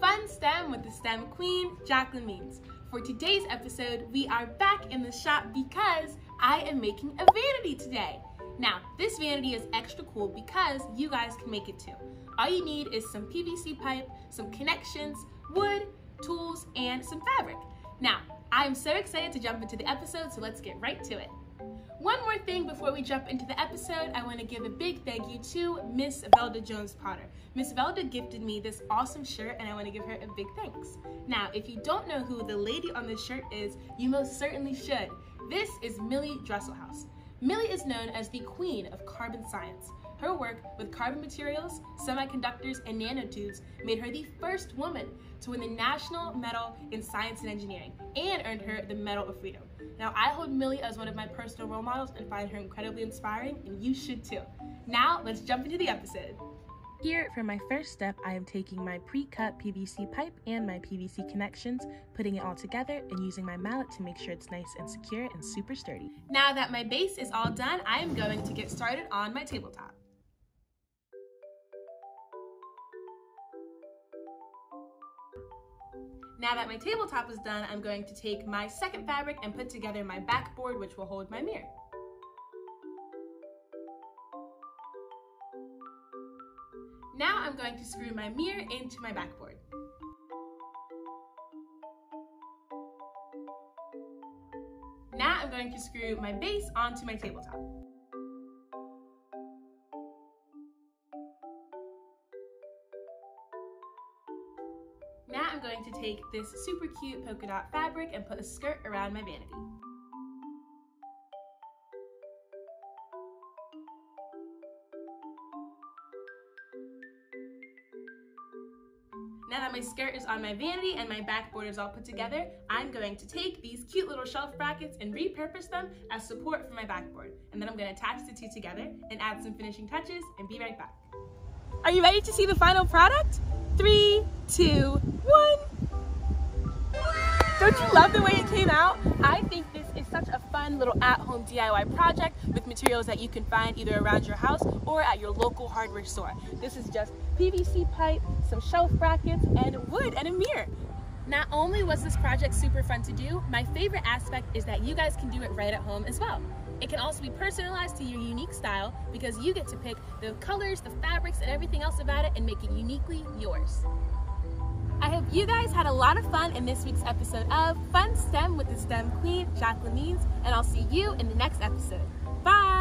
Fun STEM with the STEM Queen, Jacqueline Means. For today's episode, we are back in the shop because I am making a vanity today. Now, this vanity is extra cool because you guys can make it too. All you need is some PVC pipe, some connections, wood, tools, and some fabric. Now, I'm so excited to jump into the episode, so let's get right to it. One more thing before we jump into the episode, I want to give a big thank you to Miss Velda Jones Potter. Miss Velda gifted me this awesome shirt and I want to give her a big thanks. Now, if you don't know who the lady on this shirt is, you most certainly should. This is Millie Dresselhaus. Millie is known as the queen of carbon science. Her work with carbon materials, semiconductors, and nanotubes made her the first woman to win the National Medal in Science and Engineering and earned her the Medal of Freedom. Now, I hold Millie as one of my personal role models and find her incredibly inspiring, and you should too. Now, let's jump into the episode. Here, for my first step, I am taking my pre-cut PVC pipe and my PVC connections, putting it all together, and using my mallet to make sure it's nice and secure and super sturdy. Now that my base is all done, I am going to get started on my tabletop. Now that my tabletop is done, I'm going to take my second fabric and put together my backboard, which will hold my mirror. Now I'm going to screw my mirror into my backboard. Now I'm going to screw my base onto my tabletop. I'm going to take this super cute polka dot fabric and put a skirt around my vanity. Now that my skirt is on my vanity and my backboard is all put together, I'm going to take these cute little shelf brackets and repurpose them as support for my backboard. And then I'm gonna attach the two together and add some finishing touches and be right back. Are you ready to see the final product? Three, two, one. Don't you love the way it came out? I think this is such a fun little at-home DIY project with materials that you can find either around your house or at your local hardware store. This is just PVC pipe, some shelf brackets, and wood and a mirror. Not only was this project super fun to do, my favorite aspect is that you guys can do it right at home as well. It can also be personalized to your unique style because you get to pick the colors, the fabrics, and everything else about it and make it uniquely yours. I hope you guys had a lot of fun in this week's episode of Fun STEM with the STEM Queen, Jacqueline Means, and I'll see you in the next episode. Bye!